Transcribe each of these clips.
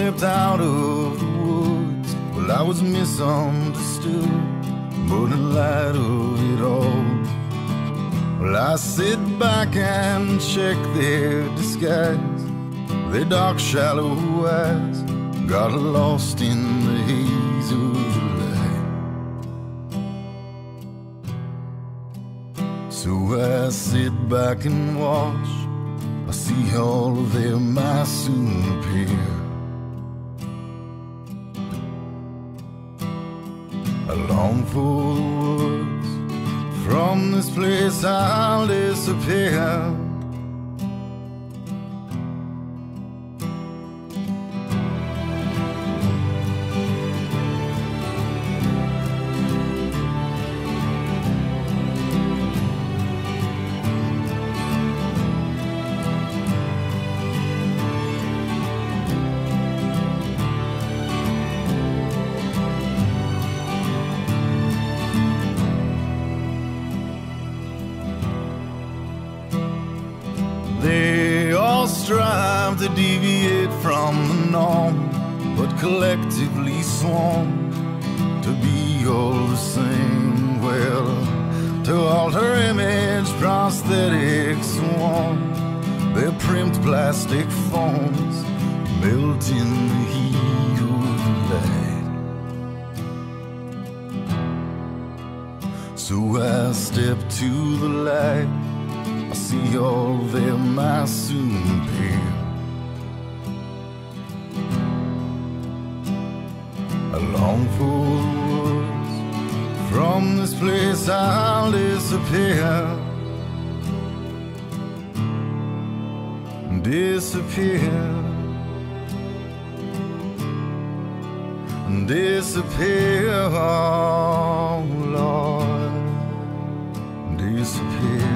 stepped out of the woods. Well, I was misunderstood, but in light of it all, well, I sit back and check their disguise, their dark, shallow eyes got lost in the haze of the light. So I sit back and watch. I see all of them I soon appear. I long for the woods. From this place I'll disappear. Collectively swarm to be all the same. Well, to alter image, prosthetics swarm, their primed plastic forms melt in the heat of the light. So I step to the light. I see all them I soon appear. The woods. From this place I'll disappear. Disappear. Disappear, oh Lord. Disappear.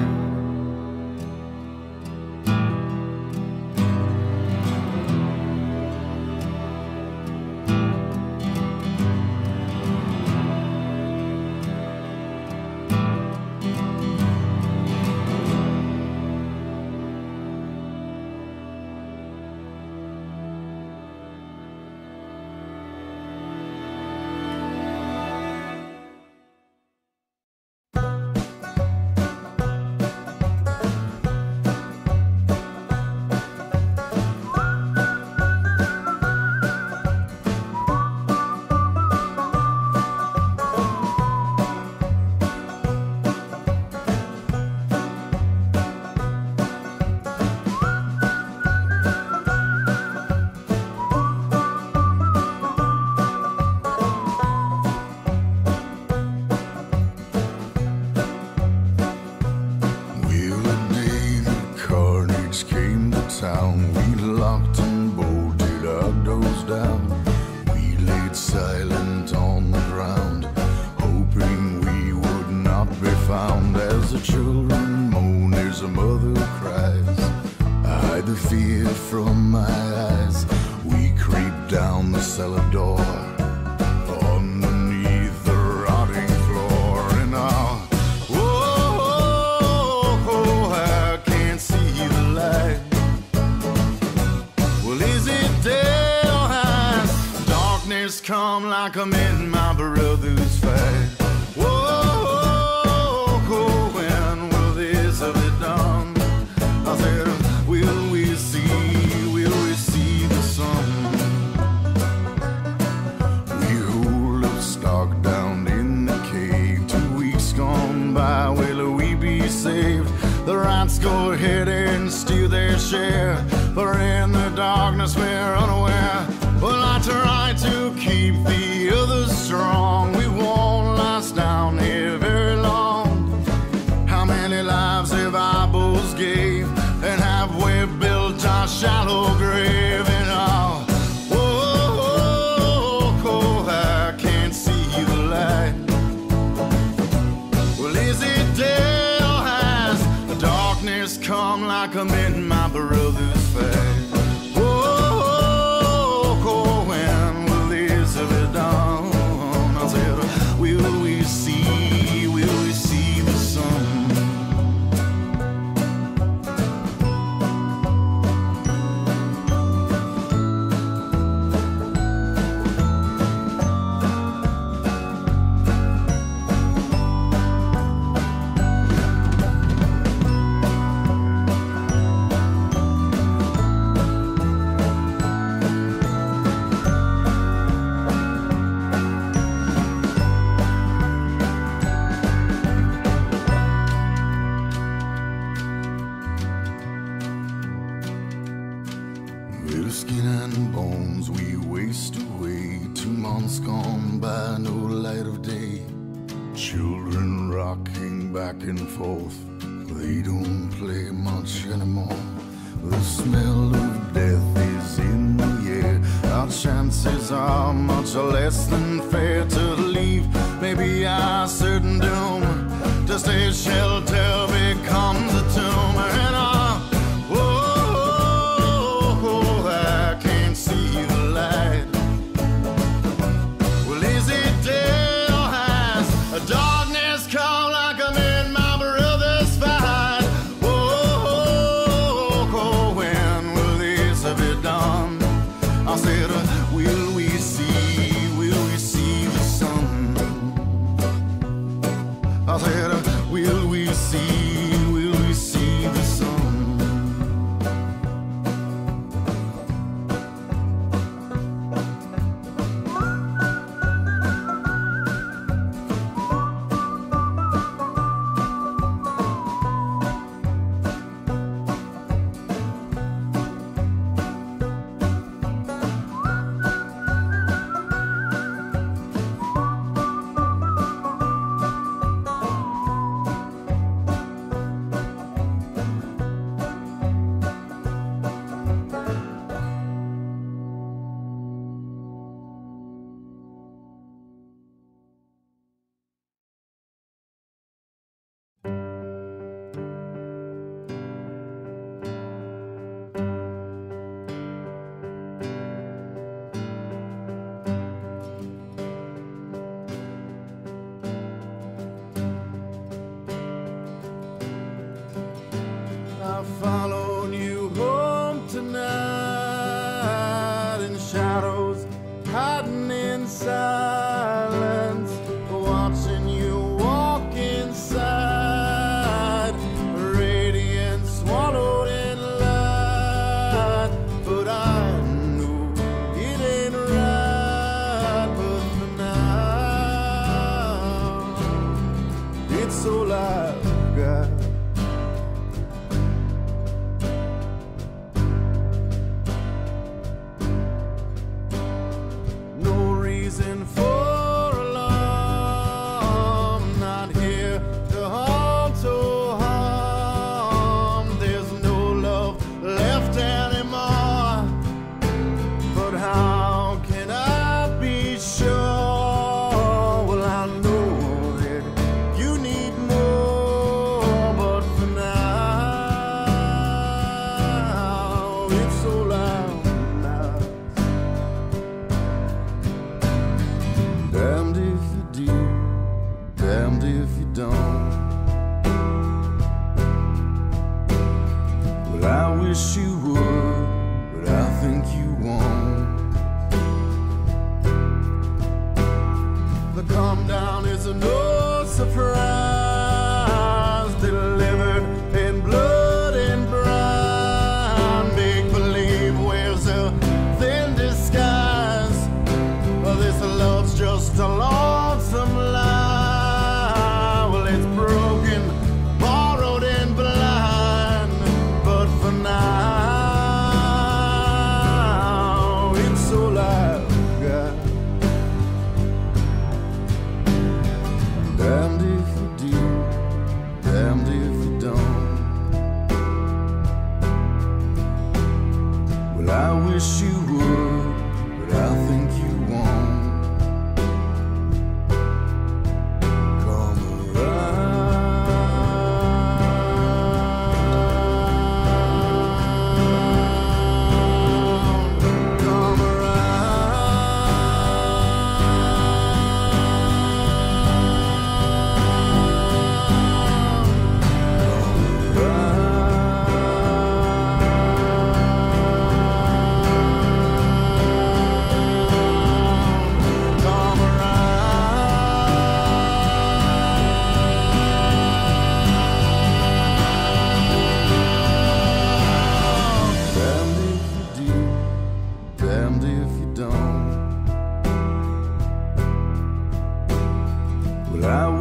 I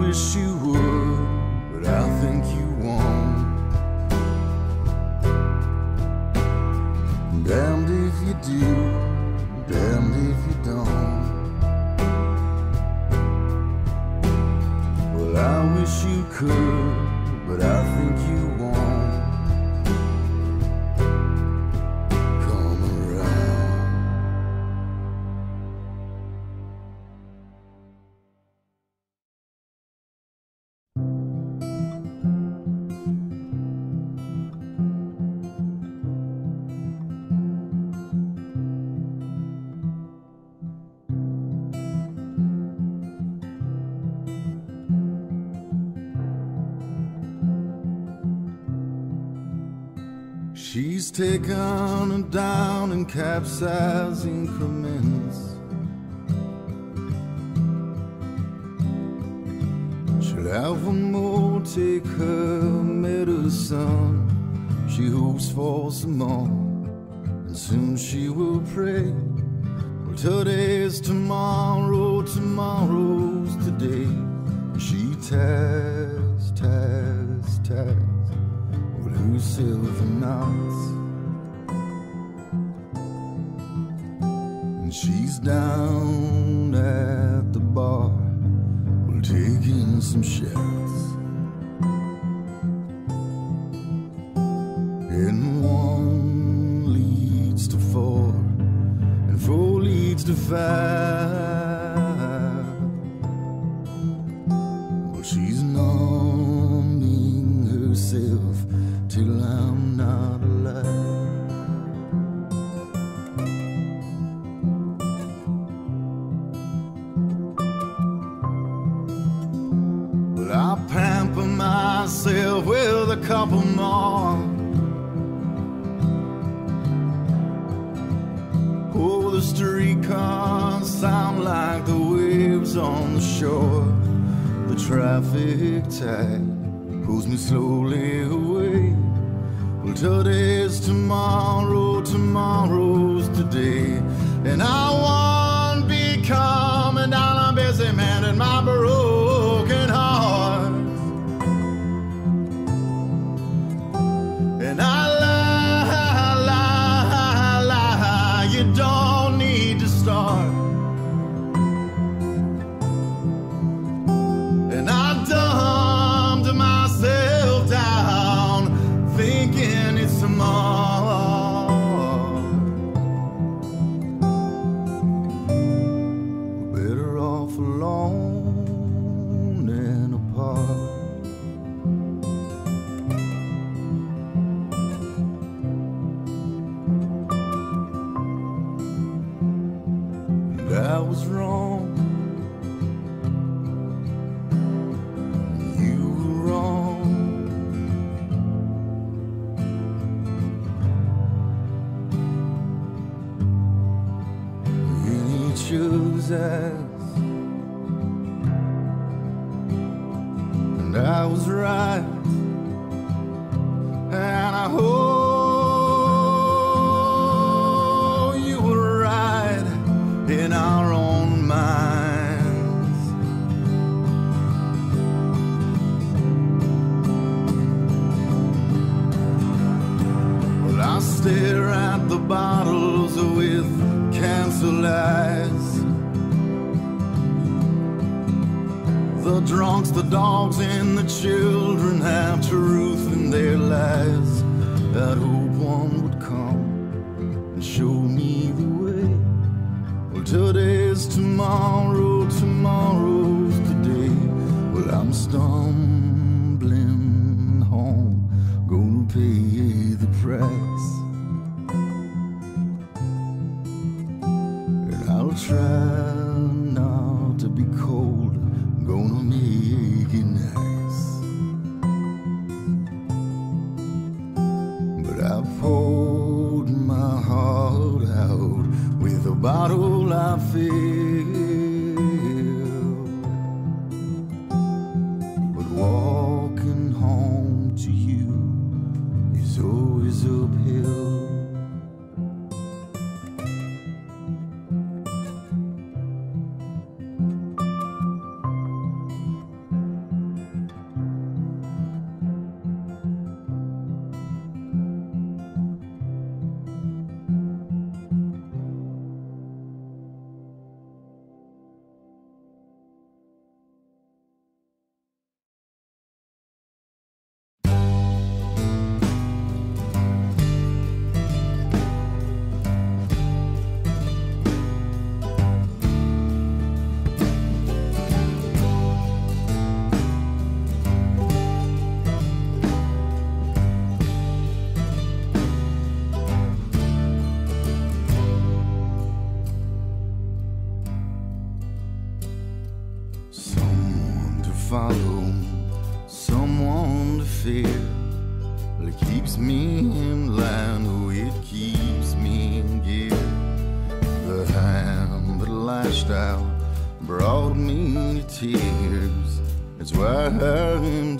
wish you would, but I think you won't. Damned if you do, damned if you don't. Well, I wish you could. In capsize increments. She'll have one more take her medicine. She hopes for some more, and soon she will pray. Well, today's tomorrow, tomorrow's today. She tests, tests, tests with herself and knots. She's down at the bar, well, taking some shots. And one leads to four, and four leads to five. Pay the price. And I'll try not to be cold, gonna make it nice. fear. Well, it keeps me in line, oh, it keeps me in gear. The hand that lashed out brought me to tears. It's why I'm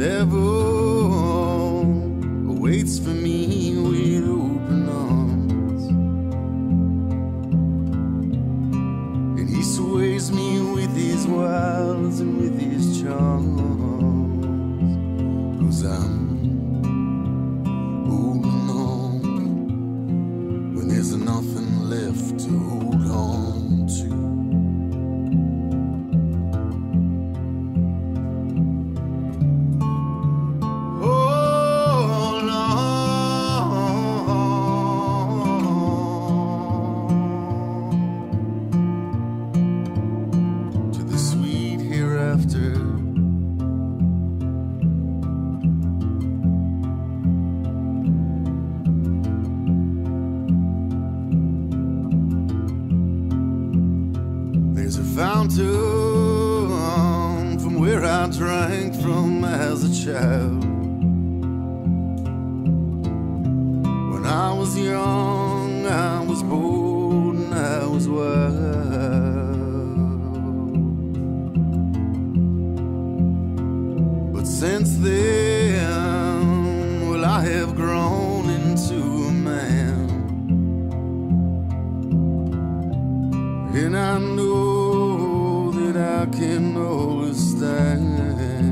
devil. And I know that I can always stand.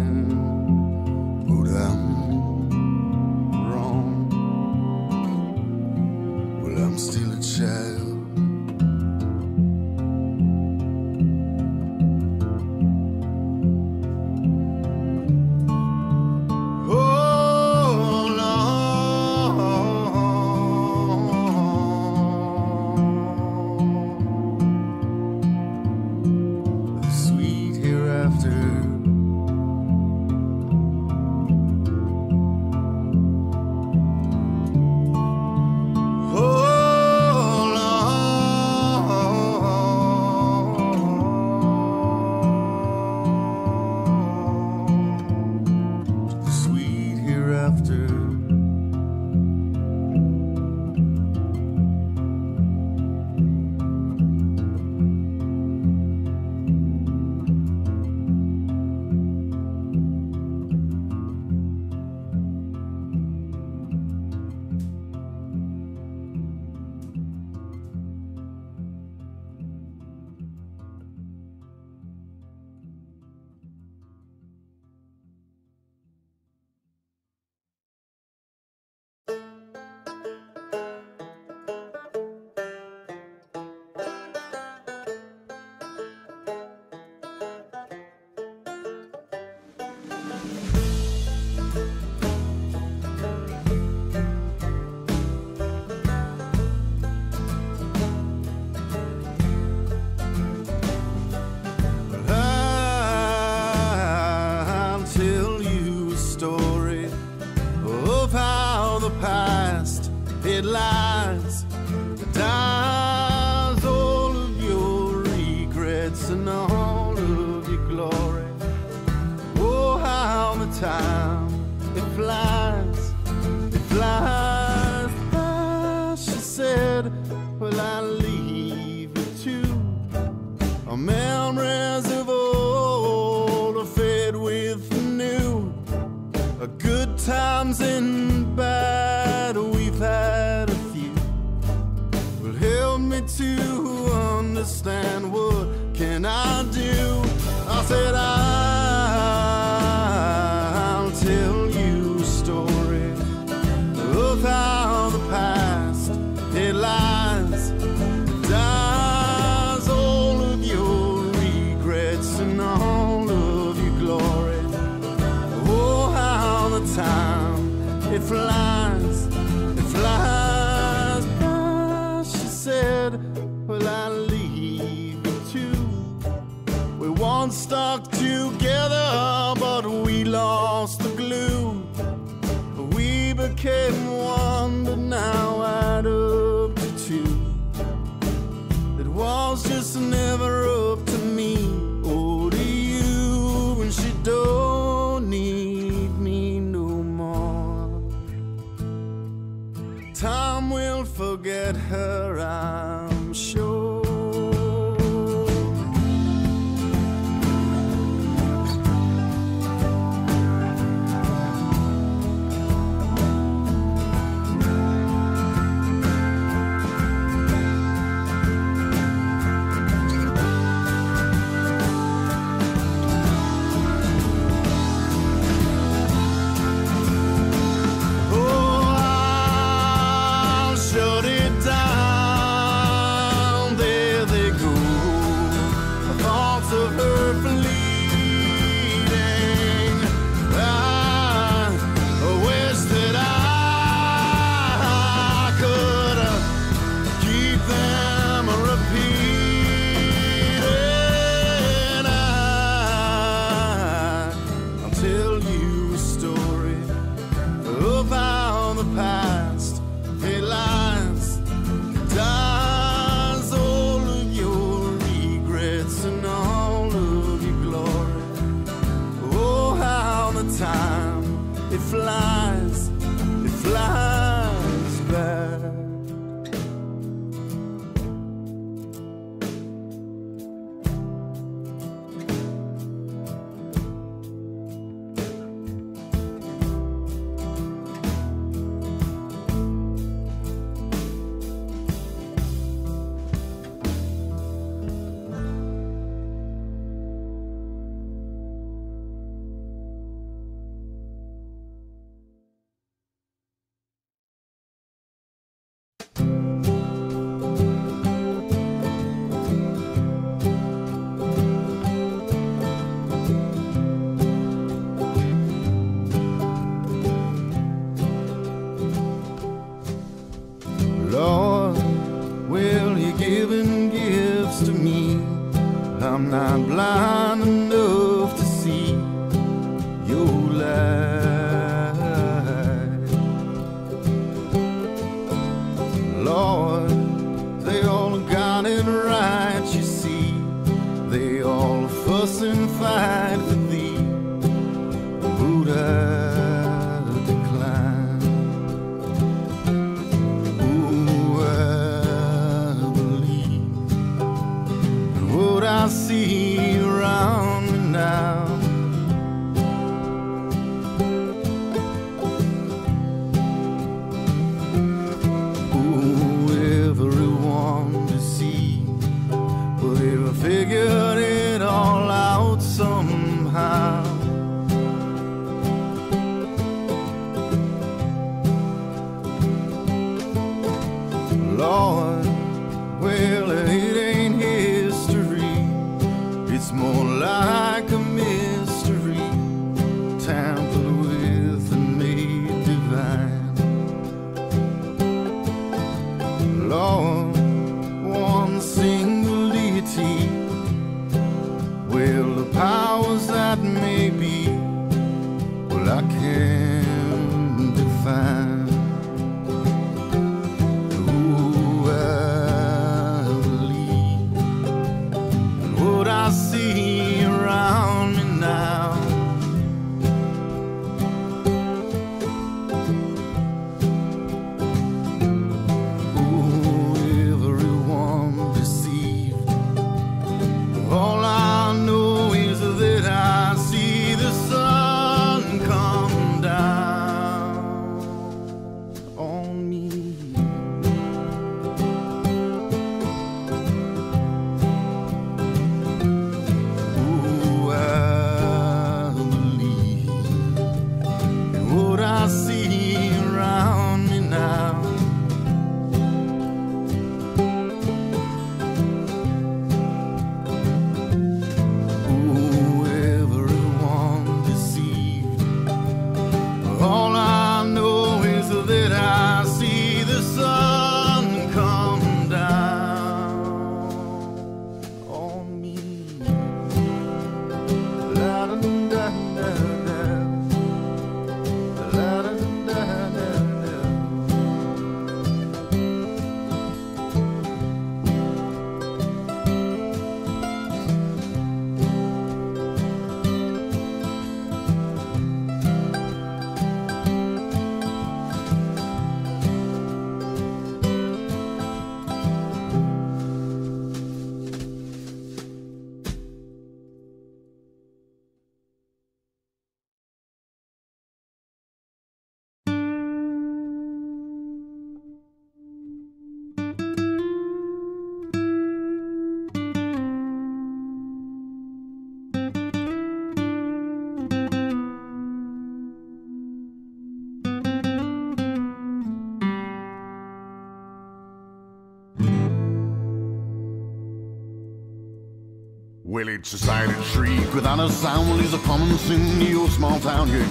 A silent shriek without a sound. Well, he's a common sin in your small town, yeah.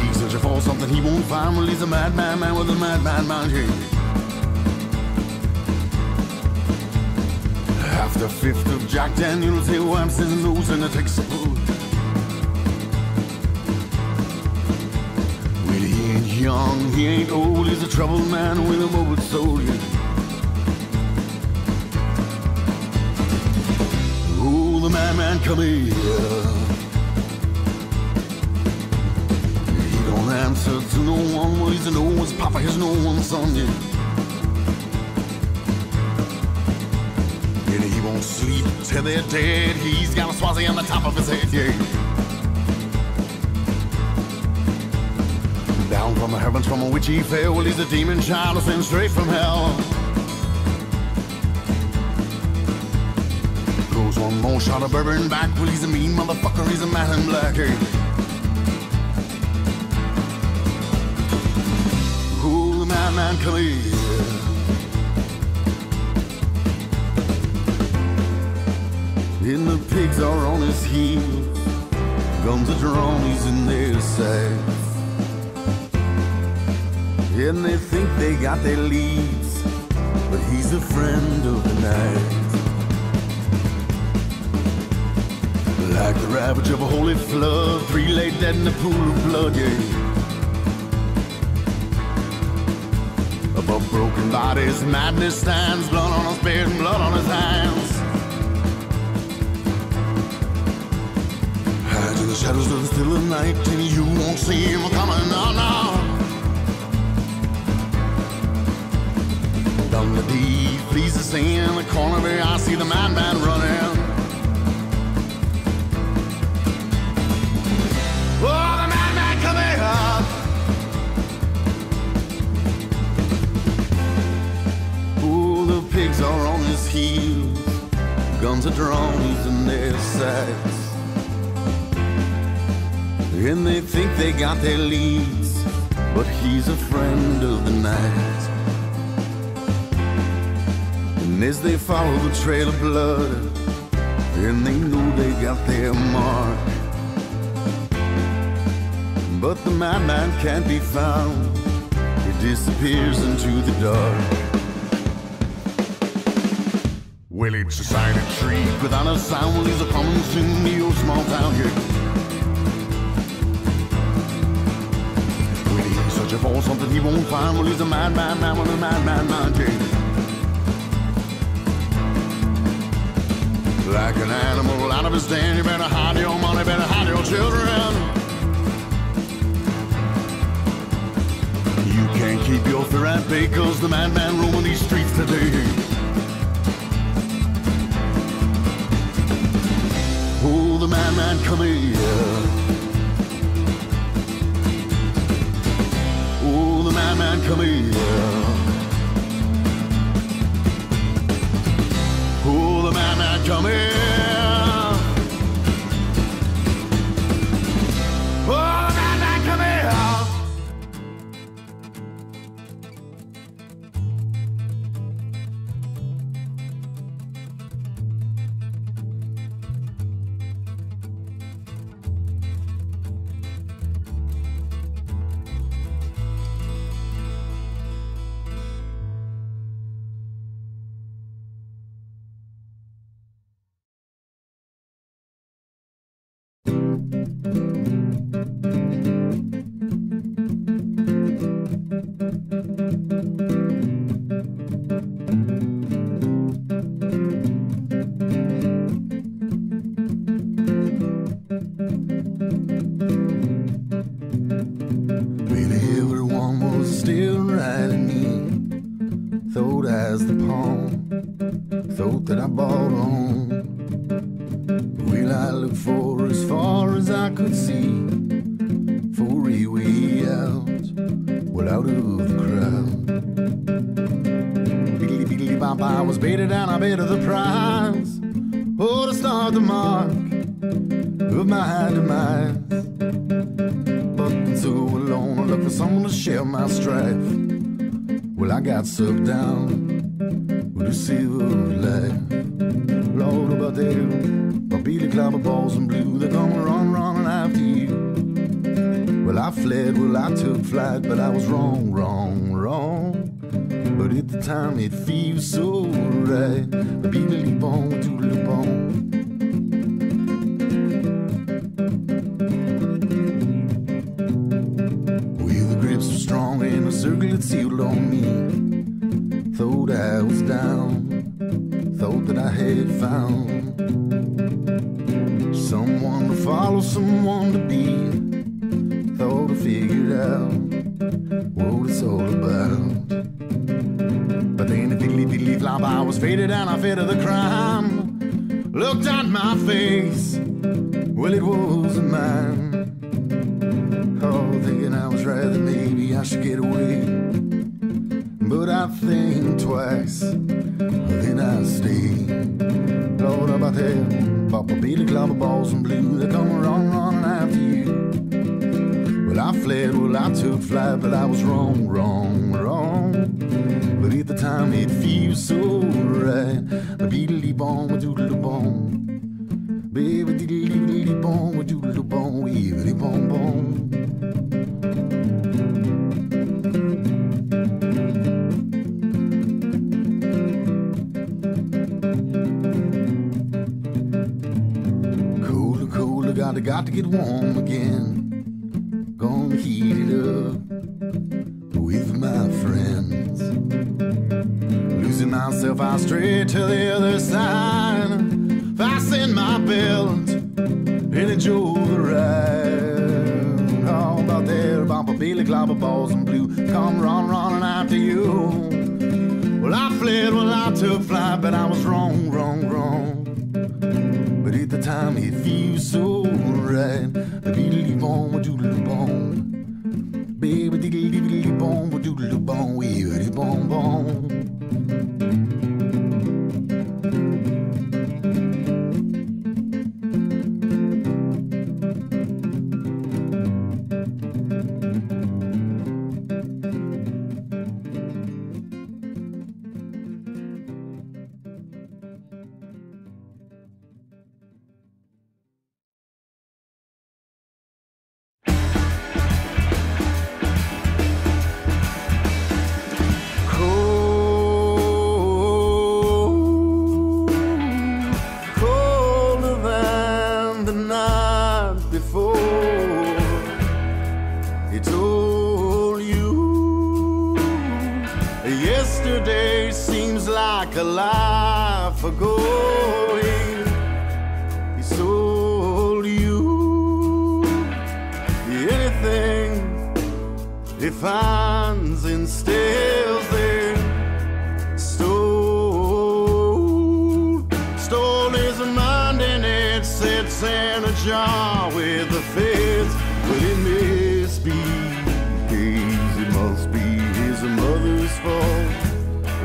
He's searching for something he won't find. Well, he's a madman, man with a madman mind, yeah. After fifth of Jack Daniels, he wipes his nose and it takes a pull. Well, he ain't young, he ain't old. He's a troubled man with a mobile soul, yeah. Madman come here. He don't answer to no one. Well, he's a no one's papa, he's no one's son. Yeah. And he won't sleep till they're dead. He's got a swazi on the top of his head. Yeah. Down from the heavens from which he fell. Well, he's a demon child sent straight from hell. One more shot of bourbon back. Well, he's a mean motherfucker. He's a man in black. Hey. The madman here. And the pigs are on his heels. Guns are drawn, he's in their sights. And they think they got their leads. but he's a friend of the night. Like the ravage of a holy flood, three lay dead in a pool of blood, yeah. Above broken bodies, madness stands, blood on his beard and blood on his hands. Hides in the shadows of the still of night, and you won't see him coming, no, no. Down the deep, flees the sand, the corner where I see the madman running. Guns are drawn, in their sights. And they think they got their leads, but he's a friend of the night. And as they follow the trail of blood, and they know they got their mark. But the madman can't be found. He disappears into the dark. Well, a silent tree without a sound. Well, he's a common soon in your small town here. Well, he's searching for something he won't find. Well, he's a madman, man with a madman mind, yeah. Like an animal out of his den, you better hide your money, better hide your children. You can't keep your fear at bay, cause the madman roaming these streets today. The come here. Oh, the madman come here. Oh, the madman come here. Bet of the prize. Oh, to start the mark of my demise. But I'm so alone, I look for someone to share my strife. Well, I got sucked down with a silver life. Lord, about them, my Billy Clobber balls and blue, they're gonna run, running after you. Well, I fled, well, I took flight, but I was wrong, wrong, wrong. But at the time, it feels that I had found someone to follow, someone to be. Thought I figured out what it's all about. But then the diddly diddly flop, I was faded and I to the crime. Looked at my face, well, it wasn't mine. Oh, thinking I was right that maybe I should get away. But I think twice, then I stay. Lord, about that, Papa Billy Clobber balls and blue, they come run, running after you. Well, I fled, well, I took flight, but I was wrong, wrong, wrong. But at the time, it feels so right. A beedly a doodle bong. Baby, diddly diddly bong, a doodle bong, weevily bong bong. Got to get warm again. Gonna heat it up with my friends. Losing myself out straight to the other side. Fasten my belt and enjoy the ride. How about there, bumper, Billy, clobber, balls, and blue. Come run, running after you. Well, I fled, well, I took flight, but I was wrong, wrong, wrong. But at the time, it feels so right. The beedly boom, doodle boom. Baby, diddly diddly boom, doodle boom, weedy boom, boom.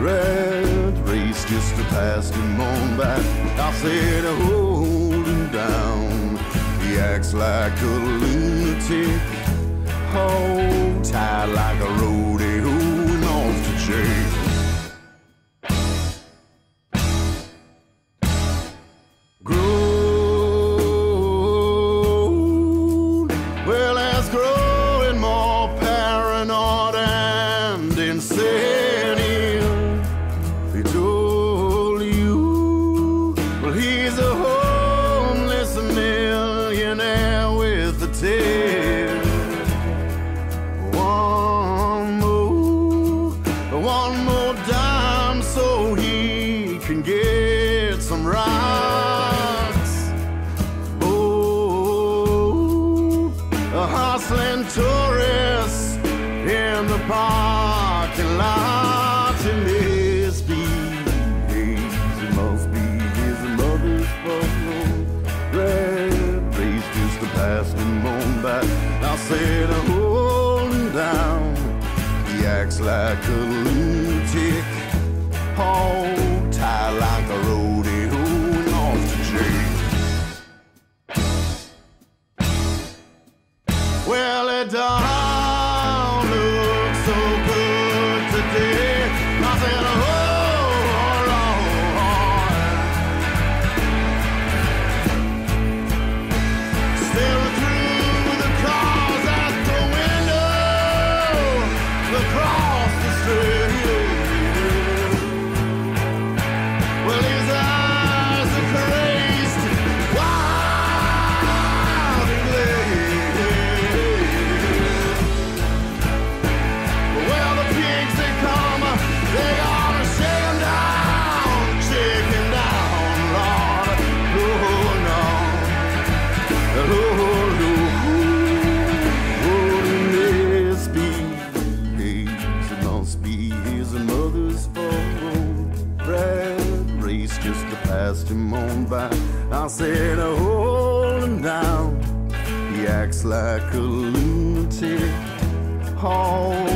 Red race just to pass him on back. I said, hold him down. He acts like a lunatic. Hold tight like a rodeo Well, by. I said, hold him down. He acts like a lunatic. Hold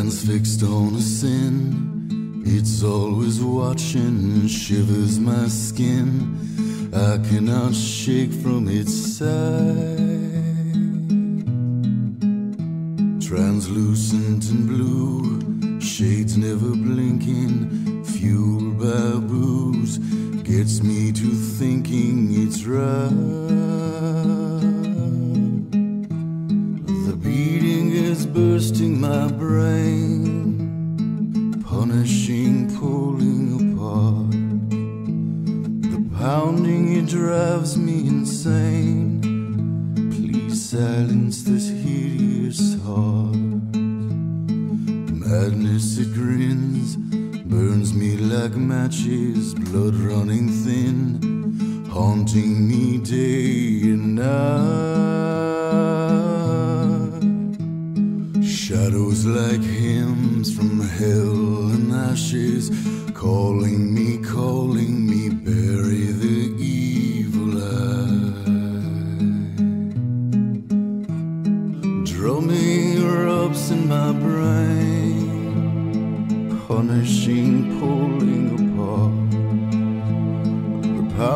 Transfixed on a sin, it's always watching, shivers my skin. I cannot shake from its side. Translucent and blue, shades never blinking, fueled by booze, gets me to thinking it's right.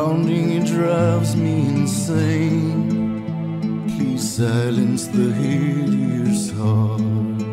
Pounding it drives me insane. Please silence the hideous heart.